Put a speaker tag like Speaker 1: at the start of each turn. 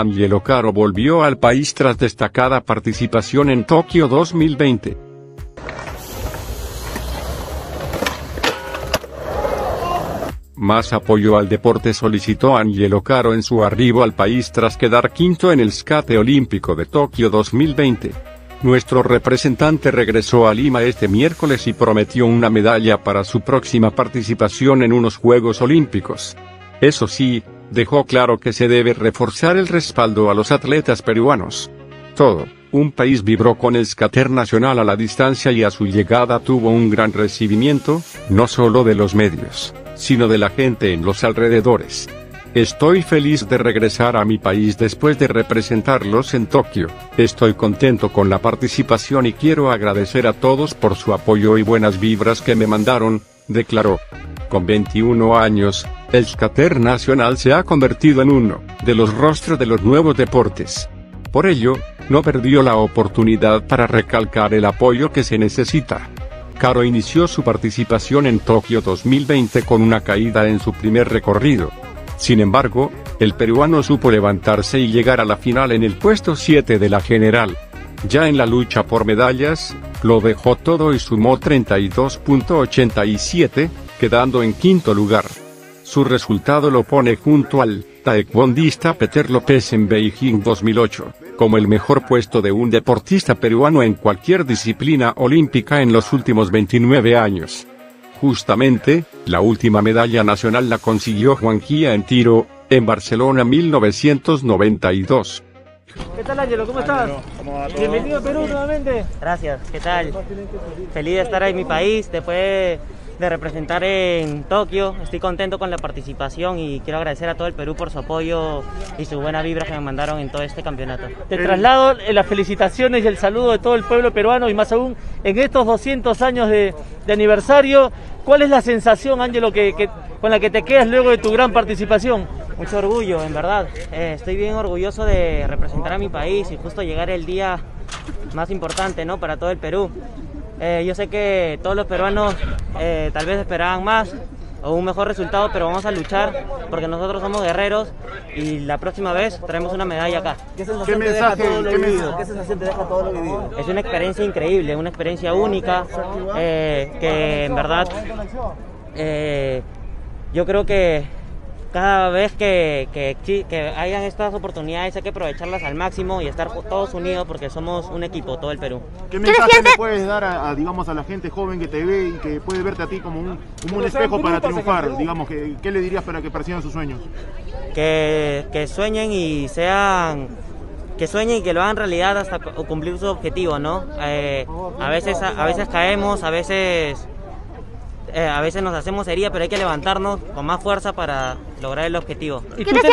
Speaker 1: Angelo Caro volvió al país tras destacada participación en Tokio 2020. Más apoyo al deporte solicitó Angelo Caro en su arribo al país tras quedar quinto en el skate olímpico de Tokio 2020. Nuestro representante regresó a Lima este miércoles y prometió una medalla para su próxima participación en unos Juegos Olímpicos. Eso sí, dejó claro que se debe reforzar el respaldo a los atletas peruanos. Todo, un país vibró con el nacional a la distancia y a su llegada tuvo un gran recibimiento, no solo de los medios, sino de la gente en los alrededores. Estoy feliz de regresar a mi país después de representarlos en Tokio. Estoy contento con la participación y quiero agradecer a todos por su apoyo y buenas vibras que me mandaron, declaró. Con 21 años, el skater nacional se ha convertido en uno de los rostros de los nuevos deportes. Por ello, no perdió la oportunidad para recalcar el apoyo que se necesita. Caro inició su participación en Tokio 2020 con una caída en su primer recorrido. Sin embargo, el peruano supo levantarse y llegar a la final en el puesto 7 de la general. Ya en la lucha por medallas, lo dejó todo y sumó 32.87, quedando en quinto lugar. Su resultado lo pone junto al taekwondista Peter López en Beijing 2008, como el mejor puesto de un deportista peruano en cualquier disciplina olímpica en los últimos 29 años. Justamente, la última medalla nacional la consiguió Juan Gia en tiro, en Barcelona 1992.
Speaker 2: ¿Qué tal Ángelo? ¿Cómo estás? Bienvenido a Perú nuevamente.
Speaker 3: Gracias, ¿qué tal? Feliz de estar en mi país después de representar en Tokio. Estoy contento con la participación y quiero agradecer a todo el Perú por su apoyo y su buena vibra que me mandaron en todo este campeonato.
Speaker 2: Te traslado las felicitaciones y el saludo de todo el pueblo peruano y más aún en estos 200 años de, de aniversario. ¿Cuál es la sensación, Ángelo, que, que, con la que te quedas luego de tu gran participación?
Speaker 3: Mucho orgullo, en verdad. Eh, estoy bien orgulloso de representar a mi país y justo llegar el día más importante ¿no? para todo el Perú. Eh, yo sé que todos los peruanos eh, tal vez esperaban más o un mejor resultado, pero vamos a luchar porque nosotros somos guerreros y la próxima vez traemos una medalla acá.
Speaker 2: ¿Qué sensación, te, deja todo lo vivido? ¿Qué sensación te deja todo lo vivido?
Speaker 3: Es una experiencia increíble, una experiencia única eh, que en verdad eh, yo creo que cada vez que, que, que, hayan estas oportunidades hay que aprovecharlas al máximo y estar todos unidos porque somos un equipo, todo el Perú.
Speaker 4: ¿Qué mensaje le puedes dar a, digamos, a la gente joven que te ve y que puede verte a ti como un, como un espejo para triunfar? Digamos, ¿qué, ¿qué le dirías para que persigan sus sueños?
Speaker 3: Que, que sueñen y sean que sueñen y que lo hagan realidad hasta cumplir su objetivo, ¿no? Eh, a veces a, a veces caemos, a veces eh, a veces nos hacemos herida, pero hay que levantarnos con más fuerza para lograr el objetivo.
Speaker 2: ¿Y tú te